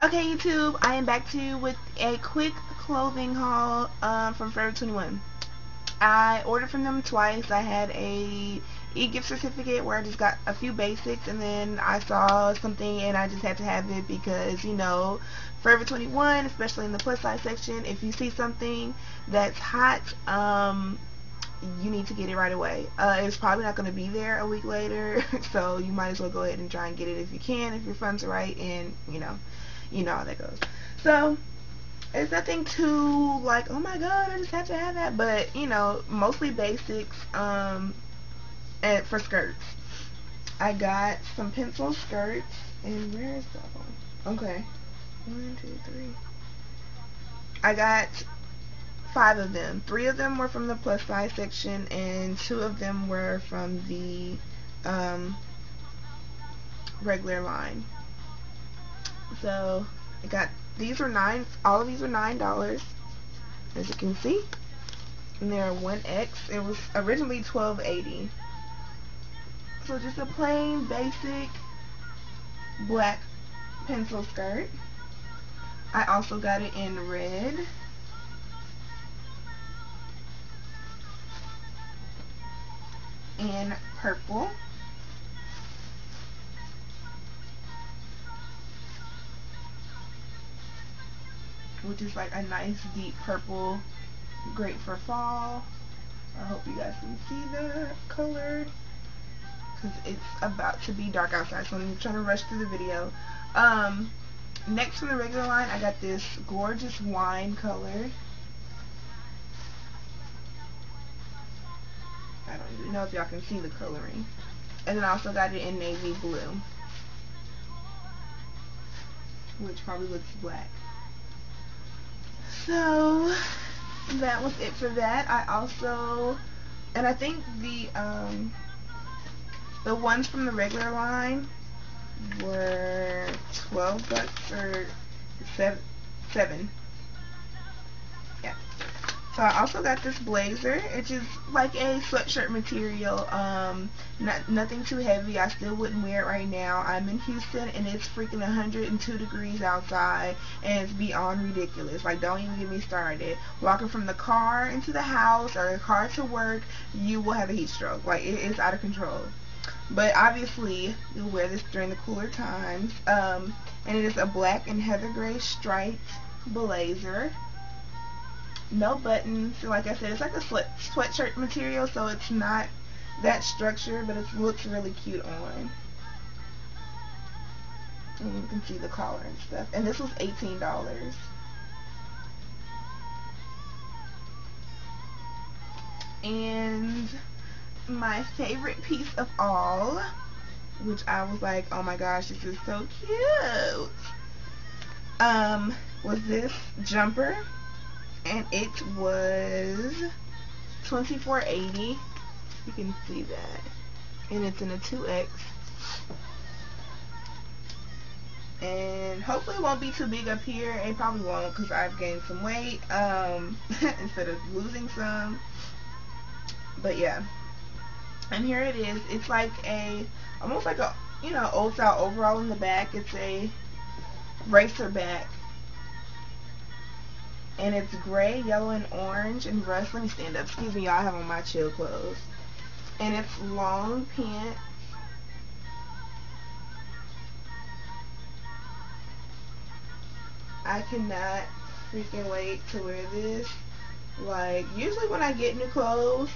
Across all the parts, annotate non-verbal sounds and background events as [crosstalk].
Okay, YouTube, I am back to you with a quick clothing haul um, from Forever 21. I ordered from them twice. I had a e-gift certificate where I just got a few basics and then I saw something and I just had to have it because, you know, Forever 21, especially in the plus size section, if you see something that's hot, um, you need to get it right away. Uh, it's probably not going to be there a week later, [laughs] so you might as well go ahead and try and get it if you can, if your funds are right, and, you know, you know how that goes. So, it's nothing too like, oh my god, I just have to have that. But, you know, mostly basics um, and for skirts. I got some pencil skirts. And where is that one? Okay. One, two, three. I got five of them. Three of them were from the plus size section and two of them were from the um, regular line. So I got these are nine all of these are nine dollars as you can see. And they're 1x it was originally 12.80 so just a plain basic black pencil skirt. I also got it in red. And purple which is like a nice deep purple great for fall. I hope you guys can see the color because it's about to be dark outside so I'm trying to rush through the video. Um, next from the regular line I got this gorgeous wine color. I don't even know if y'all can see the coloring. And then I also got it in navy blue which probably looks black so that was it for that. I also, and I think the um, the ones from the regular line were 12 bucks or seven, seven so I also got this blazer. It's just like a sweatshirt material. Um, not, nothing too heavy. I still wouldn't wear it right now. I'm in Houston and it's freaking 102 degrees outside and it's beyond ridiculous. Like don't even get me started. Walking from the car into the house or the car to work, you will have a heat stroke. Like it is out of control. But obviously, you'll wear this during the cooler times. Um, and it is a black and heather gray striped blazer no buttons. Like I said, it's like a sweat sweatshirt material, so it's not that structured, but it looks really cute on. And you can see the collar and stuff. And this was $18. And my favorite piece of all, which I was like, oh my gosh, this is so cute, um, was this jumper and it was 24.80 you can see that. And it's in a 2x and hopefully it won't be too big up here. It probably won't because I've gained some weight um, [laughs] instead of losing some. But yeah. And here it is. It's like a almost like a you know old style overall in the back. It's a racer back and it's gray, yellow, and orange and rust. Let me stand up. Excuse me, y'all. I have on my chill clothes. And it's long pants. I cannot freaking wait to wear this. Like, usually when I get new clothes,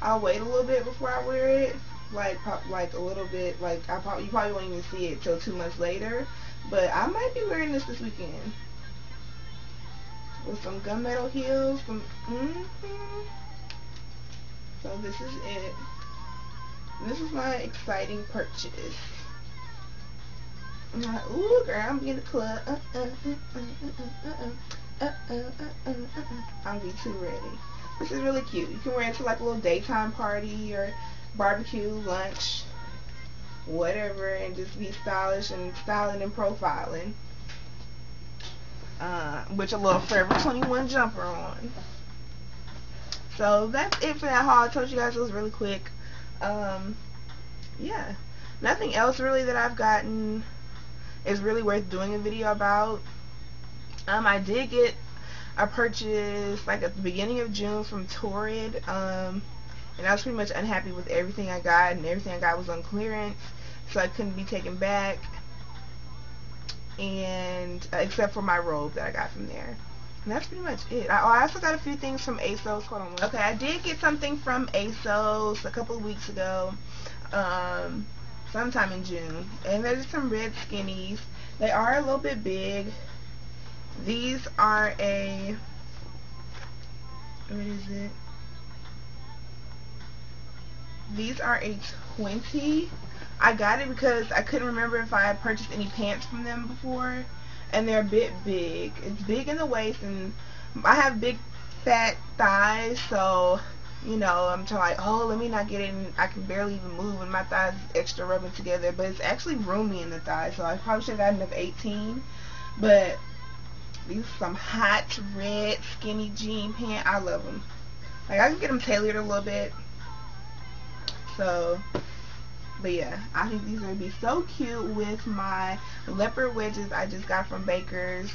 I'll wait a little bit before I wear it. Like, like a little bit. Like, I probably you probably won't even see it till two months later. But I might be wearing this this weekend with some gunmetal heels. Some, mm -hmm. So this is it. This is my exciting purchase. I'm ooh, girl, I'm in the club. Uh, uh, uh, I'll be too ready. This is really cute. You can wear it to like a little daytime party or barbecue, lunch, whatever, and just be stylish and styling and profiling uh, with a little Forever 21 jumper on. So that's it for that haul. I told you guys it was really quick. Um, yeah, nothing else really that I've gotten. is really worth doing a video about. Um, I did get a purchase like at the beginning of June from Torrid. Um, and I was pretty much unhappy with everything I got and everything I got was on clearance so I couldn't be taken back and uh, except for my robe that I got from there and that's pretty much it. I, oh, I also got a few things from ASOS. Hold on. Okay, I did get something from ASOS a couple of weeks ago, um, sometime in June. And there's some red skinnies. They are a little bit big. These are a, what is it? These are a 20. I got it because I couldn't remember if I had purchased any pants from them before. And they're a bit big. It's big in the waist and I have big fat thighs so you know, I'm trying like, oh, let me not get in. I can barely even move, and my thighs extra rubbing together. But it's actually roomy in the thighs, so I probably should have gotten of 18. But these are some hot red skinny jean pants. I love them. Like I can get them tailored a little bit, so, but yeah, I think these to be so cute with my leopard wedges I just got from Baker's,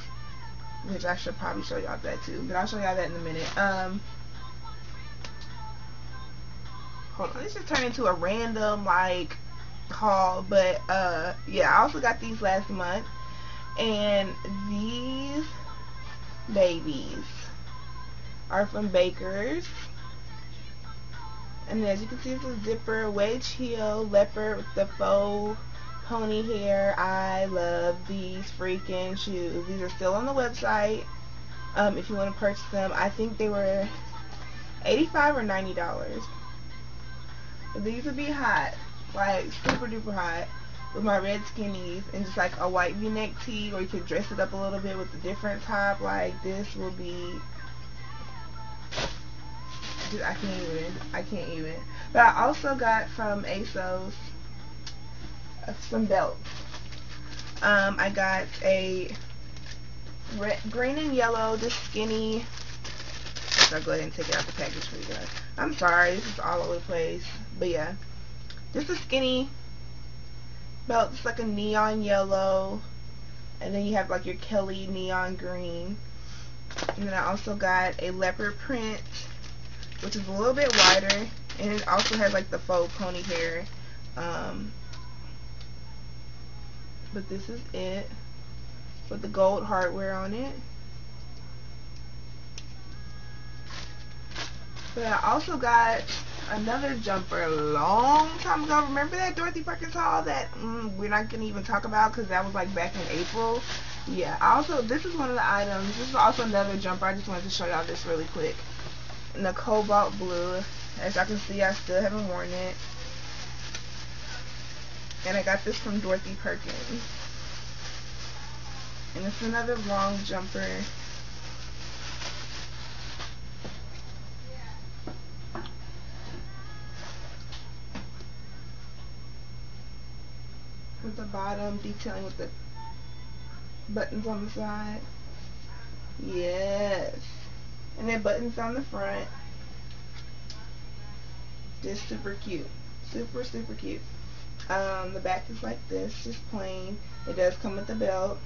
which I should probably show y'all that too, but I'll show y'all that in a minute. Um, hold on, this just turned into a random, like, haul, but, uh, yeah, I also got these last month, and these babies are from Baker's. And as you can see, it's a zipper, wedge heel, leopard with the faux pony hair. I love these freaking shoes. These are still on the website. Um, if you want to purchase them, I think they were 85 or 90 dollars. These would be hot, like super duper hot, with my red skinnies and just like a white V-neck tee, or you could dress it up a little bit with a different top. Like this will be I can't even. I can't even. But I also got from ASOS uh, some belts. Um, I got a red, green and yellow, just skinny. I'll go ahead and take it out the package for you guys. I'm sorry, this is all over the place. But yeah, just a skinny belt. It's like a neon yellow. And then you have like your Kelly neon green. And then I also got a leopard print which is a little bit wider and it also has like the faux pony hair um, but this is it with the gold hardware on it. But I also got another jumper a long time ago. Remember that Dorothy Perkins haul that mm, we're not gonna even talk about because that was like back in April? Yeah also this is one of the items this is also another jumper I just wanted to show y'all this really quick in the cobalt blue. As I can see, I still haven't worn it. And I got this from Dorothy Perkins. And it's another long jumper. With the bottom detailing with the buttons on the side. Yes and then buttons on the front. Just super cute. Super super cute. Um, the back is like this just plain. It does come with the belt.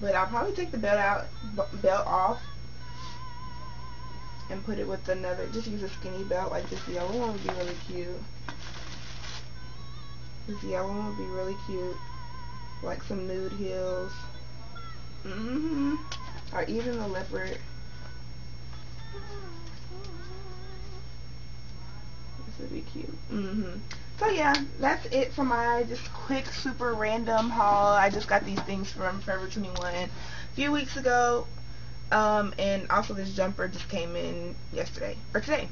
But I'll probably take the belt out belt off and put it with another just use a skinny belt like this yellow one would be really cute. This yellow one would be really cute. Like some nude heels. Mm-hmm. Or even the leopard this would be cute. Mm-hmm. So yeah, that's it for my just quick, super random haul. I just got these things from Forever 21 a few weeks ago. Um, and also this jumper just came in yesterday, or today.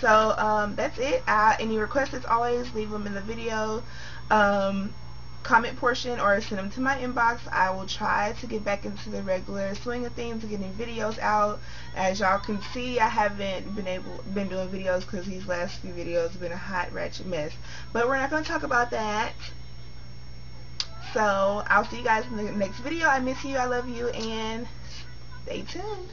So, um, that's it. Uh, any requests, as always, leave them in the video. Um, comment portion or send them to my inbox. I will try to get back into the regular swing of things, getting videos out. As y'all can see, I haven't been able been doing videos because these last few videos have been a hot ratchet mess. But we're not going to talk about that. So I'll see you guys in the next video. I miss you. I love you. And stay tuned.